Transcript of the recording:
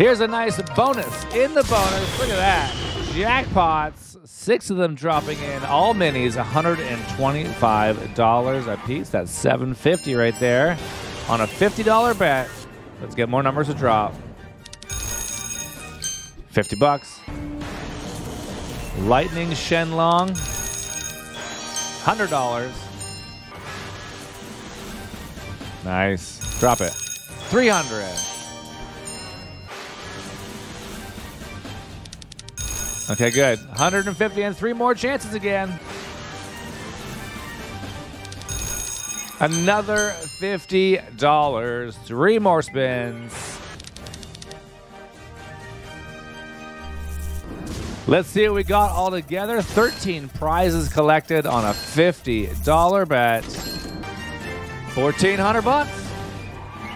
Here's a nice bonus in the bonus. Look at that. Jackpots, six of them dropping in. All minis, $125 a piece. That's 750 right there on a $50 bet. Let's get more numbers to drop. 50 bucks. Lightning Shenlong, $100. Nice. Drop it. 300. Okay, good. 150 and three more chances again. Another $50. Three more spins. Let's see what we got all together. 13 prizes collected on a $50 bet. 1400 bucks.